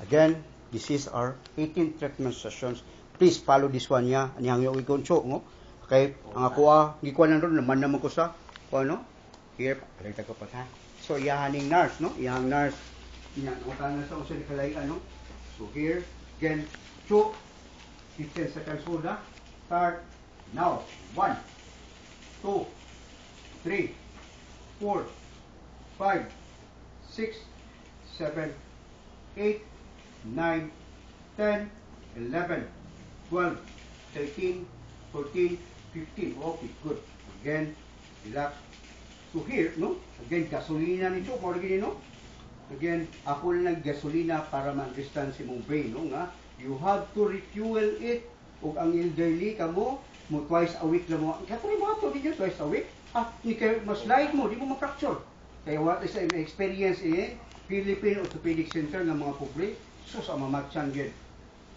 Again, this is our 18 treatment sessions. Please follow this one ya. Ani ang yung ikon so, ngo. Okay, ang ako ah, gikuan na ron naman naman ko sa ano. Here, palita ko pa ha. So, iyahaning nurse, no? Iyahang nurse. Iyan, utang na sa usa ni kalay ano. So, here, again, two, 15 seconds ha. Start now. One, two, three, four, five, six, seven, eight, nine, ten, eleven, twelve, thirteen, fourteen, fifteen. Okay, good. Again, relax. So here, no? Again, gasolina nito, mo lagi no? Again, ako lang gasolina para ma-understand si mong brain, no? Nga, you have to refuel it ug ang il daily kamo mo twice a week lang mo. Katong mo ato din twice a week. Ah, ni kay mas light mo, di mo ma-fracture. Kaya what is ang experience in Philippine Orthopedic Center ng mga public, sus ang mamatsan yun.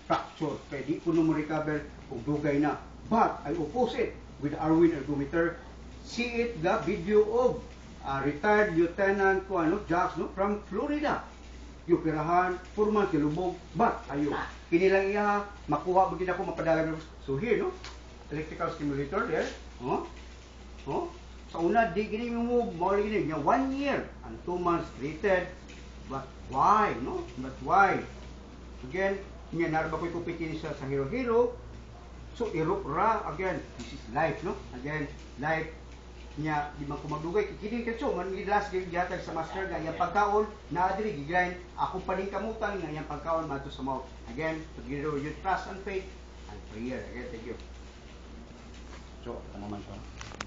Fracture. Kaya di ko na mo recover kung dugay na. But I oppose it with Arwin ergometer. See it the video of uh, retired lieutenant ko ano, Jacks no, from Florida. Yung pirahan, months, kilubog, but ayo, kinilang iya, makuha ba ako mapadala ng So here, no? Electrical stimulator there. Oh? Oh? Sa una, di gini mo mo gini one year and two months treated. But why, no? But why? Again, niya narba ko kupitin sa Hero Hero. So, irok ra, again, this is life, no? Again, life, niya di man ko magdugay kini ka man gilas gyud gihatag sa master nga iyang pagkaon naa diri gigrind ako pa rin kamutan nga iyang pagkaon madto sa mouth again with your trust and faith and prayer again thank you so ano man siya